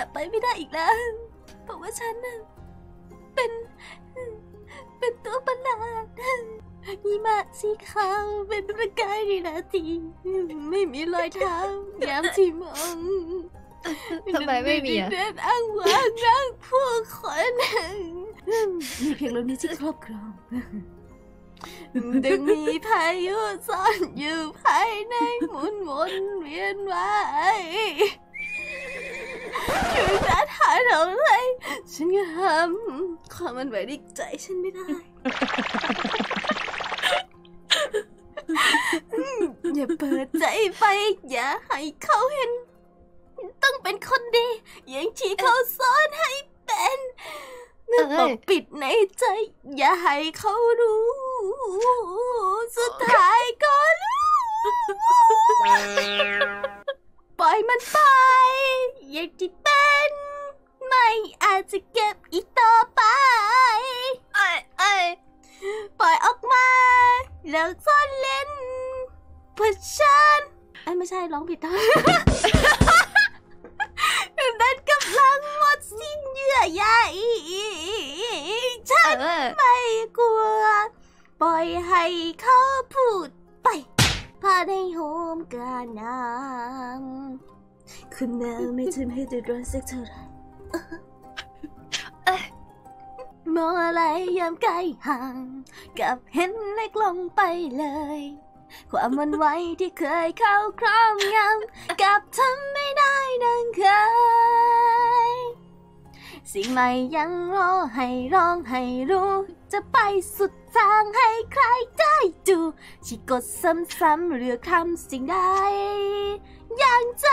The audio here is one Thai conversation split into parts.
ลับไปไม่ได้อีกแล้วเพราะว่าฉันน่ะเป็น เป็นตัวประหลาดหิมะสีขาวเป็นประกายในนาทีไม่มีรอยเท้ายามที่มองทำไมไม่มีอะเดินอ้างว้างร่างผู้คนมีเพียงเรานี้ที่ครอบครองดึงมีพายุซ่อนอยู่ภายในหมุนหมุนเวียนว่าย ถึงจะทานอะไรฉันก็ทำความมันไหวในใจฉันไม่ได้ อย่าเปิดใจไป อย่าให้เขาเห็น ต้องเป็นคนดี อย่างที่เขาสอนให้เป็นนึกปกปิดในใจ อย่าให้เขารู้ สุดท้ายก็รู้ ปล่อยมันไป อย่างที่เป็น ไม่อาจจะเก็บอีกต่อไปเอ้ยเอ้ยปล่อยออกมาเลิกซ่อนเล่นเพื่อฉันไอ้ยไม่ใช่ร้องผิดท่อนนั่นกำลังหมดสิ้นเยื่อใยฉันเออไม่กลัว ปล่อยให้เขาพูดไป พาในโฮมกาน้ำคุณแม่ไม่ทำให้เดือดร้อนสักเท่าไหร่มองอะไรยามใกล้ห่างกับเห็นเล็กลงไปเลย ความมันไหวที่เคยเข้าครอบงำกับทำไม่ได้ดังเคย สิ่งใหม่ยังรอให้ร้องให้รู้ จะไปสุดทางให้ใครได้ดูที่กดซ้ำๆเลือกทำสิ่งใดอย่างใจ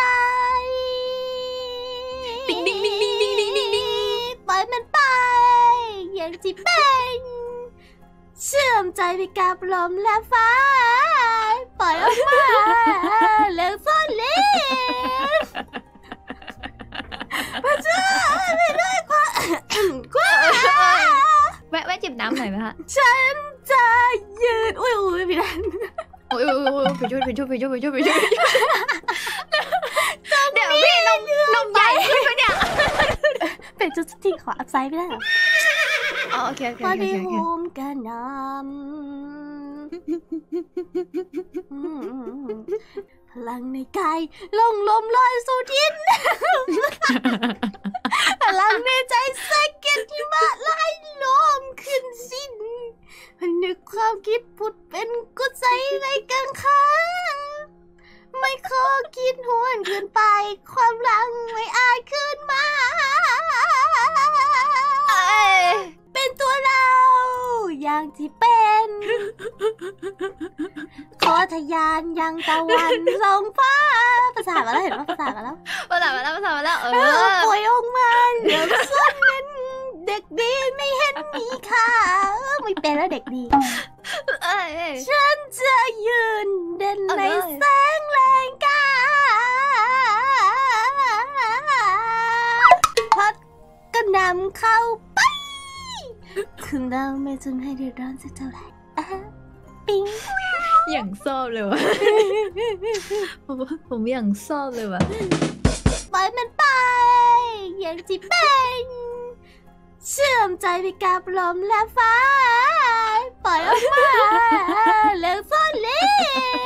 ติ๊งติ๊งติ๊งติ๊งติ๊งติ๊งติ๊งติ๊งปล่อยมันไป อย่างที่เป็นเชื่อมใจไปกับลมและฟ้า ปล่อยออกมาเลิกซ่อนเล่นพระเจ้าไป ด้วยความความแวะแวะจิบน้ำหน่อยไหมคะฉันจะยืนอุ้ยอุ้ยพี่ดันโอ้ยโอ้ยโอ้ยไปช่วยไปช่วยไปช่วยไปช่วยไปช่วยเดี๋ยวพี่นมนมใหญ่ขึ้นปะเนี่ยเป็นจุดที่ขออัพไซด์ไม่ได้เหรออ๋อโอเคโอเคพอโอเคได้โอโฮเคมกันนำพลังในกายลงลมลอยสู่ทิศ พลังในใจแสกเก็ตที่มาไล่ลมขึ้นสิ้นพนึกความคิดผุด เป็นกุศลในกลางค้างไม่ขอคิดหวนเกินไป ความรังไม่อาจขึ้นมาเอ้ยเป็นตัวเรา อย่างที่เป็น ขอทะยานยังตะวันลงฟ้าภาษามาแล้วเห็นว่าภาษามาแล้วภาษามาแล้วภาษามาแล้วเอเอออป่วยออกมาเหลือส้นนั้นเด็กดีไม่เห็นมีค่าเออไม่เป็นแล้วเด็กดีเอ้ยเอ้ย ฉันจะยืนเด่นเอาในเลยแสงแรงกล้าพัดก็นำเข้าไปคุณเราไม่ทำให้เดือดร้อนสักเท่าไหร่อะปิ๊งอย่างชอบเลยวะผมผมอย่างชอบเลยวะปล่อยมันไป อย่างที่เป็น เชื่อมใจไปกับลมและฟ้า ปล่อยออกมาเลิกซ่อนเล่น